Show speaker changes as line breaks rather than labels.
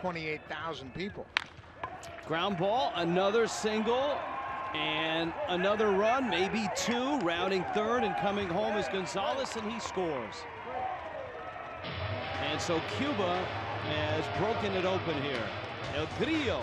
28,000 people.
Ground ball, another single, and another run, maybe two, rounding third and coming home is Gonzalez, and he scores. And so Cuba has broken it open here. El Grillo